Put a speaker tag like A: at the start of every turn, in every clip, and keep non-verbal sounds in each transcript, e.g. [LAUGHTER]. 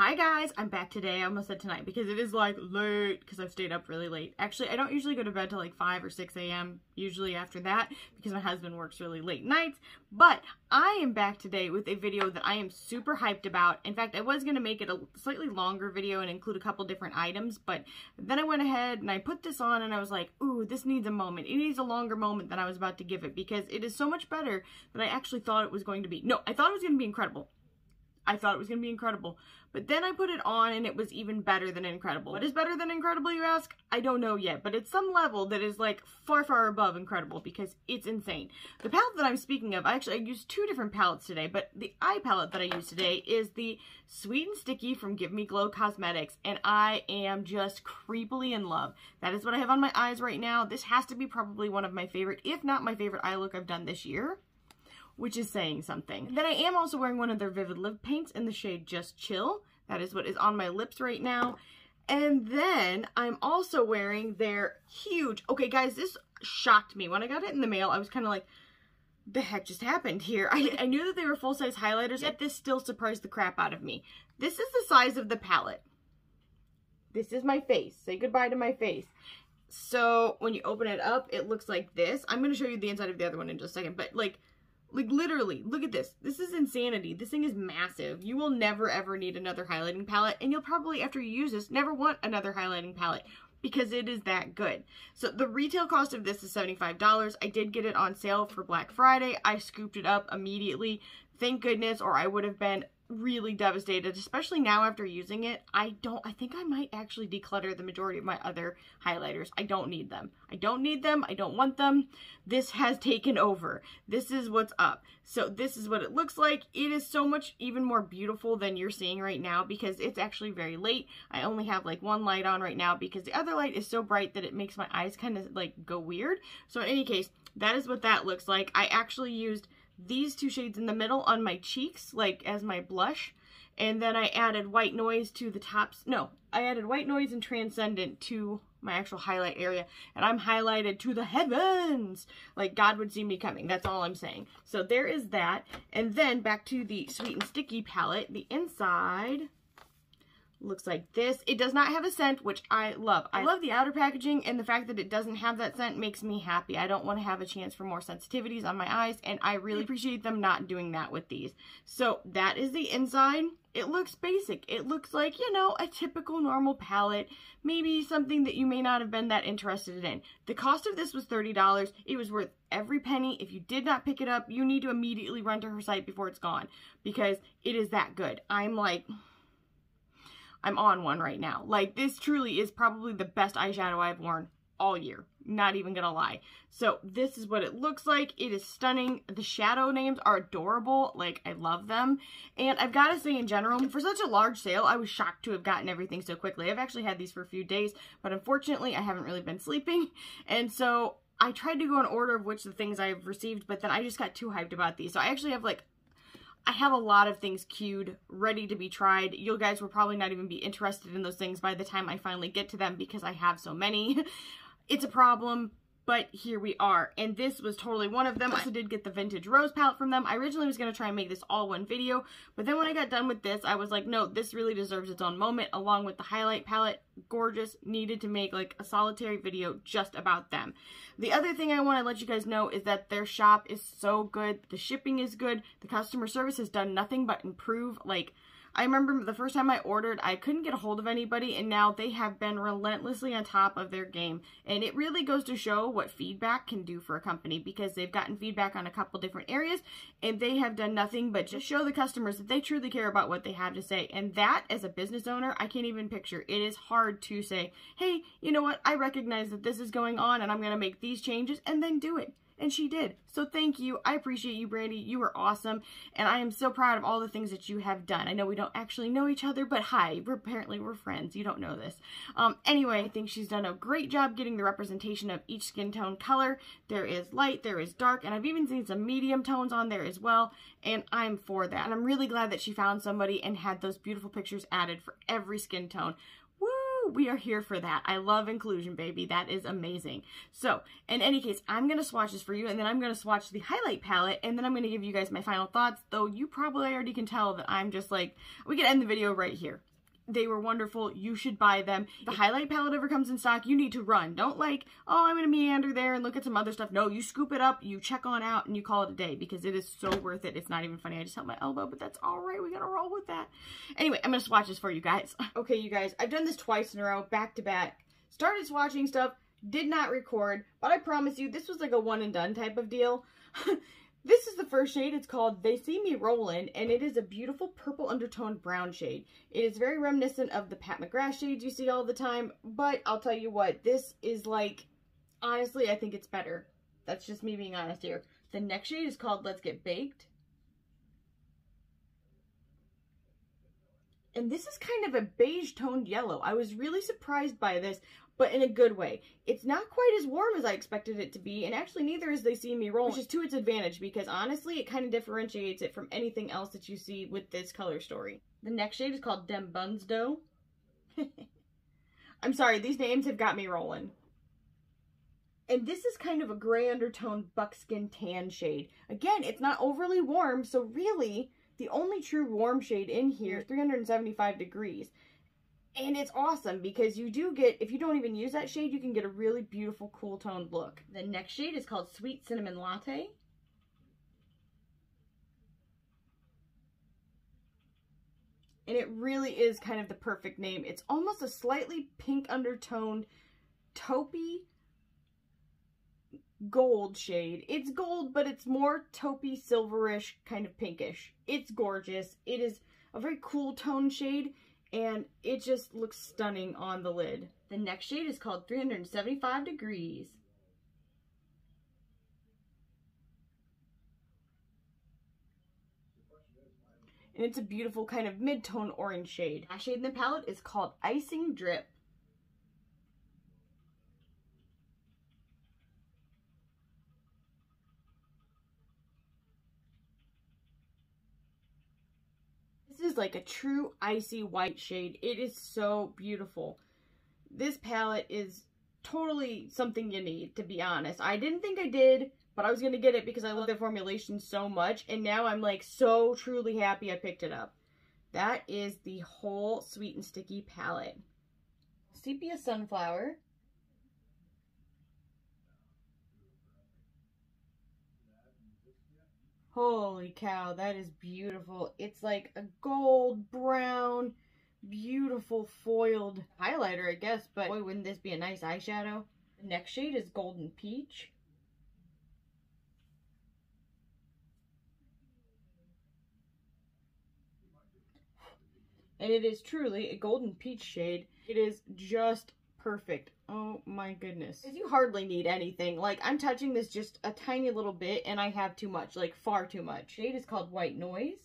A: Hi guys, I'm back today. I almost said tonight because it is like late because I've stayed up really late. Actually, I don't usually go to bed till like 5 or 6 a.m. usually after that because my husband works really late nights. But I am back today with a video that I am super hyped about. In fact, I was going to make it a slightly longer video and include a couple different items, but then I went ahead and I put this on and I was like, ooh, this needs a moment. It needs a longer moment than I was about to give it because it is so much better than I actually thought it was going to be. No, I thought it was going to be incredible. I thought it was going to be incredible. But then I put it on and it was even better than incredible. What is better than incredible, you ask? I don't know yet, but it's some level that is like far, far above incredible because it's insane. The palette that I'm speaking of, I actually I used two different palettes today, but the eye palette that I used today is the Sweet and Sticky from Give Me Glow Cosmetics, and I am just creepily in love. That is what I have on my eyes right now. This has to be probably one of my favorite, if not my favorite eye look I've done this year which is saying something. Then I am also wearing one of their Vivid Lip paints in the shade Just Chill. That is what is on my lips right now. And then I'm also wearing their huge, okay guys, this shocked me. When I got it in the mail, I was kind of like, the heck just happened here? I, I knew that they were full-size highlighters, yet this still surprised the crap out of me. This is the size of the palette. This is my face. Say goodbye to my face. So when you open it up, it looks like this. I'm going to show you the inside of the other one in just a second, but like like literally, look at this. This is insanity. This thing is massive. You will never ever need another highlighting palette and you'll probably, after you use this, never want another highlighting palette because it is that good. So the retail cost of this is $75. I did get it on sale for Black Friday. I scooped it up immediately. Thank goodness or I would have been really devastated, especially now after using it. I don't, I think I might actually declutter the majority of my other highlighters. I don't need them. I don't need them. I don't want them. This has [LAUGHS] taken over. This is what's up. So this is what it looks like. It is so much even more beautiful than you're seeing right now because it's actually very late. I only have like one light on right now because the other light is so bright that it makes my eyes kind of like go weird. So in any case, that is what that looks like. I actually used these two shades in the middle on my cheeks, like as my blush. And then I added White Noise to the tops. No, I added White Noise and Transcendent to my actual highlight area. And I'm highlighted to the heavens. Like God would see me coming. That's all I'm saying. So there is that. And then back to the Sweet and Sticky palette. The inside looks like this. It does not have a scent, which I love. I love the outer packaging, and the fact that it doesn't have that scent makes me happy. I don't want to have a chance for more sensitivities on my eyes, and I really appreciate them not doing that with these. So that is the inside. It looks basic. It looks like, you know, a typical normal palette. Maybe something that you may not have been that interested in. The cost of this was $30. It was worth every penny. If you did not pick it up, you need to immediately run to her site before it's gone because it is that good. I'm like I'm on one right now. Like, this truly is probably the best eyeshadow I've worn all year. Not even gonna lie. So this is what it looks like. It is stunning. The shadow names are adorable. Like, I love them. And I've got to say in general, for such a large sale, I was shocked to have gotten everything so quickly. I've actually had these for a few days, but unfortunately, I haven't really been [LAUGHS] sleeping. And so I tried to go in order of which the things I've received, but then I just got too hyped about these. So I actually have like I have a lot of things queued, ready to be tried. You guys will probably not even be interested in those things by the time I finally get to them because I have so many. [LAUGHS] it's a problem, but here we are. And this was totally one of them. I also did get the Vintage Rose palette from them. I originally was going to try and make this all one video, but then when I got done with this, I was like, no, this really deserves its own moment, along with the highlight palette. Gorgeous. Needed to make like a solitary video just about them. The other thing I want to let you guys know is that their shop is so good. The shipping is good. The customer service has done nothing but improve. Like, I remember the first time I ordered, I couldn't get a hold of anybody, and now they have been relentlessly on top of their game. And it really goes to show what feedback can do for a company because they've gotten feedback on a couple different areas, and they have done nothing but just show the customers that they truly care about what they have to say. And that, as a business owner, I can't even picture. It is hard to say, hey, you know what, I recognize that this is going on, and I'm going to make these changes, and then do it. And she did. So thank you. I appreciate you, Brandy. You are awesome. And I am so proud of all the things that you have done. I know we don't actually know each other, but hi, we're, apparently we're friends. You don't know this. Um, anyway, I think she's done a great job getting the representation of each skin tone color. There is light, there is dark, and I've even seen some medium tones on there as well. And I'm for that. And I'm really glad that she found somebody and had those beautiful pictures added for every skin tone. We are here for that. I love inclusion, baby. That is amazing. So, in any case, I'm going to swatch this for you, and then I'm going to swatch the highlight palette, and then I'm going to give you guys my final thoughts, though you probably already can tell that I'm just like, we can end the video right here. They were wonderful. You should buy them. the highlight palette ever comes in stock, you need to run. Don't like, oh, I'm to meander there and look at some other stuff. No, you scoop it up, you check on out, and you call it a day because it is so worth it. It's not even funny. I just held my elbow, but that's all right. We got to roll with that. Anyway, I'm to swatch this for you guys. [LAUGHS] okay, you guys, I've done this twice in a row, back to back. Started swatching stuff, did not record, but I promise you, this was like a one and done type of deal. [LAUGHS] This is the first shade. It's called They See Me Rollin', and it is a beautiful purple undertoned brown shade. It is very reminiscent of the Pat McGrath shades you see all the time, but I'll tell you what, this is like, honestly, I think it's better. That's just me being honest here. The next shade is called Let's Get Baked. And this is kind of a beige toned yellow. I was really surprised by this but in a good way. It's not quite as warm as I expected it to be, and actually neither is They See Me Roll, which is to its advantage because honestly, it kind of differentiates it from anything else that you see with this color story. The next shade is called Dem Buns Dough. [LAUGHS] I'm sorry, these names have got me rolling. And this is kind of a gray undertone buckskin tan shade. Again, it's not overly warm, so really, the only true warm shade in here mm. is 375 degrees. And it's awesome because you do get, if you don't even use that shade, you can get a really beautiful cool toned look. The next shade is called Sweet Cinnamon Latte. And it really is kind of the perfect name. It's almost a slightly pink undertoned taupey gold shade. It's gold, but it's more taupey, silverish, kind of pinkish. It's gorgeous. It is a very cool tone shade and it just looks stunning on the lid. The next shade is called 375 Degrees. And it's a beautiful kind of mid-tone orange shade. Last shade in the palette is called Icing Drip. This is like a true icy white shade. It is so beautiful. This palette is totally something you need, to be honest. I didn't think I did, but I was going to get it because I love the formulation so much. And now I'm like so truly happy I picked it up. That is the whole Sweet and Sticky palette. Sepia Sunflower. Holy cow, that is beautiful. It's like a gold brown, beautiful foiled highlighter, I guess, but boy, wouldn't this be a nice eyeshadow? The next shade is Golden Peach. And it is truly a golden peach shade. It is just perfect. Oh my goodness. You hardly need anything. Like, I'm touching this just a tiny little bit and I have too much. Like, far too much. Shade is called White Noise.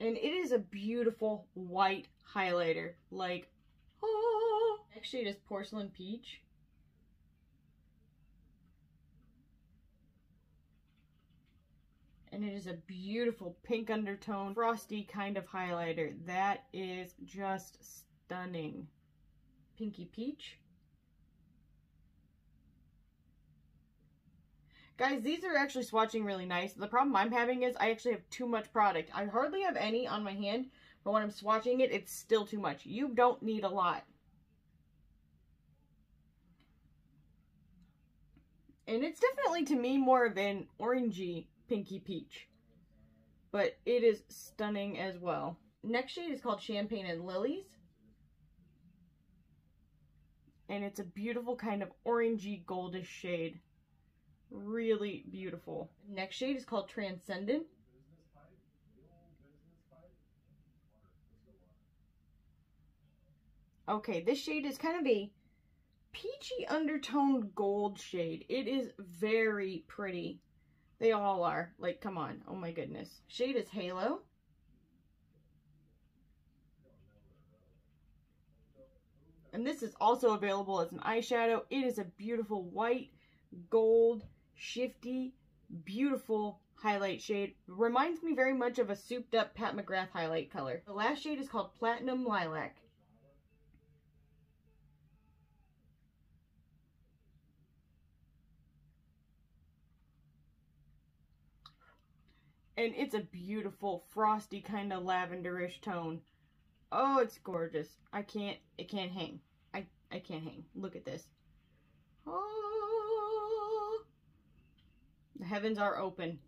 A: And it is a beautiful white highlighter. Like, oh. Next shade is Porcelain Peach. And it is a beautiful pink undertone, frosty kind of highlighter. That is just stunning. Pinky Peach. Guys, these are actually swatching really nice. The problem I'm having is I actually have too much product. I hardly have any on my hand, but when I'm swatching it, it's still too much. You don't need a lot. And it's definitely, to me, more of an orangey Pinky Peach. But it is stunning as well. Next shade is called Champagne and Lilies. And it's a beautiful kind of orangey goldish shade. Really beautiful. Next shade is called Transcendent. Okay, this shade is kind of a peachy undertoned gold shade. It is very pretty. They all are. Like, come on. Oh my goodness. Shade is Halo. And this is also available as an eyeshadow. It is a beautiful white, gold, shifty, beautiful highlight shade. Reminds me very much of a souped up Pat McGrath highlight color. The last shade is called Platinum Lilac. And it's a beautiful, frosty kind of lavenderish tone. Oh, it's gorgeous. I can't, it can't hang. I, I can't hang. Look at this. Oh, the heavens are open.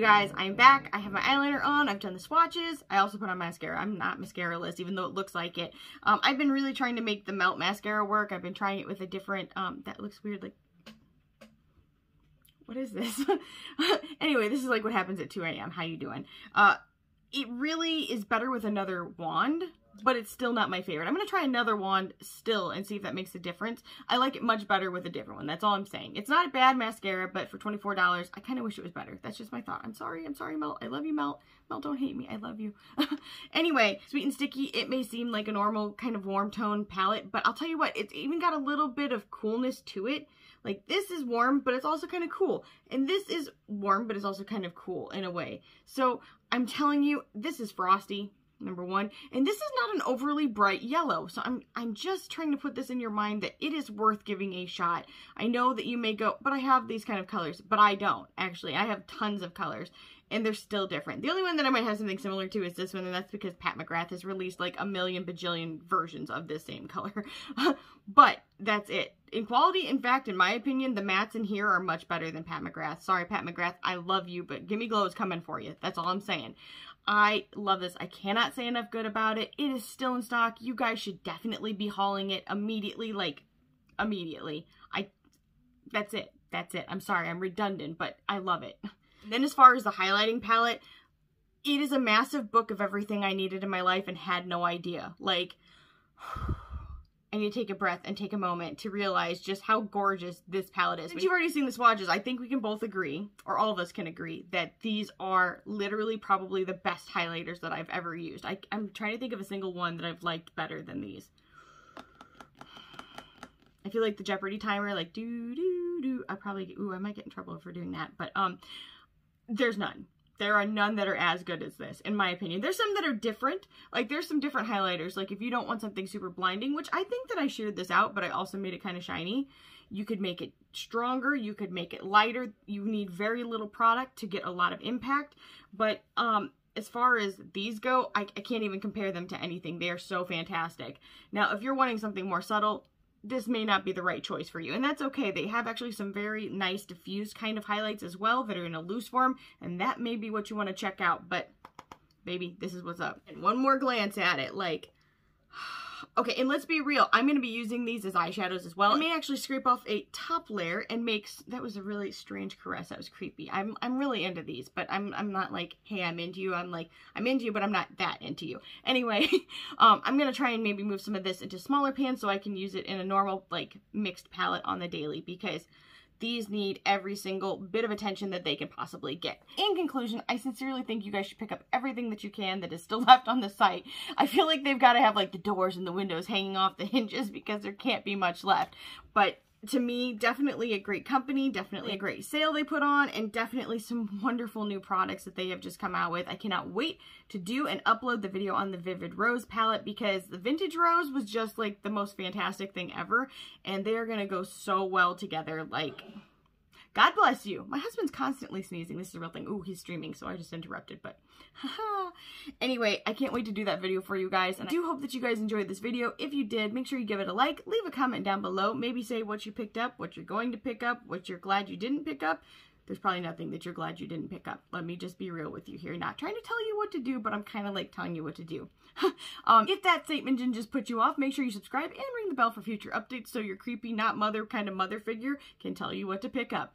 A: You guys, I'm back. I have my eyeliner on. I've done the swatches. I also put on mascara. I'm not mascara-less, even though it looks like it. Um, I've been really trying to make the Melt mascara work. I've been trying it with a different, um, that looks weird, like, what is this? [LAUGHS] anyway, this is like what happens at 2 a.m. How you doing? Uh, it really is better with another wand but it's still not my favorite. I'm going to try another wand still and see if that makes a difference. I like it much better with a different one. That's all I'm saying. It's not a bad mascara, but for $24, I kind of wish it was better. That's just my thought. I'm sorry. I'm sorry, Melt. I love you, Melt. Melt, don't hate me. I love you. [LAUGHS] anyway, Sweet and Sticky, it may seem like a normal kind of warm tone palette, but I'll tell you what, it's even got a little bit of coolness to it. Like this is warm, but it's also kind of cool. And this is warm, but it's also kind of cool in a way. So I'm telling you, this is frosty number one. And this is not an overly bright yellow. So I'm, I'm just trying to put this in your mind that it is worth giving a shot. I know that you may go, but I have these kind of colors, but I don't actually. I have tons of colors and they're still different. The only one that I might have something similar to is this one, and that's because Pat McGrath has released like a million bajillion versions of this same [LAUGHS] color. but that's it. In quality, in fact, in my opinion, the mattes in here are much better than Pat McGrath. Sorry, Pat McGrath, I love you, but Gimme Glow is coming for you. That's all I'm saying. I love this. I cannot say enough good about it. It is still in stock. You guys should definitely be hauling it immediately, like, immediately. I, that's it. That's it. I'm sorry, I'm redundant, but I love it. Then as far as the highlighting palette, it is a massive book of everything I needed in my life and had no idea. Like, Need to take a breath and take a moment to realize just how gorgeous this palette is. Since you've already seen the swatches, I think we can both agree, or all of us can agree, that these are literally probably the best highlighters that I've ever used. I, am trying to think of a single one that I've liked better than these. I feel like the Jeopardy timer, like do do do. I probably, ooh, I might get in trouble for doing that. But um, there's none. There are none that are as good as this, in my opinion. There's some that are different. Like, there's some different highlighters. Like, if you don't want something super blinding, which I think that I shared this out, but I also made it kind of shiny. You could make it stronger. You could make it lighter. You need very little product to get a lot of impact. But, um, as far as these go, I, I can't even compare them to anything. They are so fantastic. Now, if you're wanting something more subtle, this may not be the right choice for you. And that's okay. They have actually some very nice diffused kind of highlights as well that are in a loose form. And that may be what you want to check out. But baby, this is what's up. And one more glance at it. Like, Okay, and let's be real. I'm going to be using these as eyeshadows as well. I may actually scrape off a top layer and make... That was a really strange caress. That was creepy. I'm, I'm really into these, but I'm, I'm not like, hey, I'm into you. I'm like, I'm into you, but I'm not that into you. Anyway, [LAUGHS] um, I'm going to try and maybe move some of this into smaller pans so I can use it in a normal, like, mixed palette on the daily because these need every single bit of attention that they can possibly get. In conclusion, I sincerely think you guys should pick up everything that you can that is still [LAUGHS] left on the site. I feel like they've got to have like the doors and the windows hanging off the hinges [LAUGHS] because there can't be much left. But to me, definitely a great company, definitely a great sale they put on, and definitely some [LAUGHS] wonderful new products that they have just come out with. I cannot wait to do and upload the video on the Vivid Rose palette because the Vintage Rose was just like the most fantastic thing ever, and they are going to go so well together. Like, God bless you. My husband's constantly sneezing. This is a real thing. Ooh, he's streaming, so I just interrupted, but [LAUGHS] anyway, I can't wait to do that video for you guys, and I do hope that you guys enjoyed this video. If you did, make sure you give it a like, leave a comment down below, maybe say what you picked up, what you're going to pick up, what you're glad you didn't pick up. There's probably nothing that you're glad you didn't pick up. Let me just be real with you here. Not trying to tell you what to do, but I'm kind of like telling you what to do. [LAUGHS] um, if that statement didn't just put you off, make sure you subscribe and ring the bell for future updates so your creepy, not mother kind of mother figure can tell you what to pick up.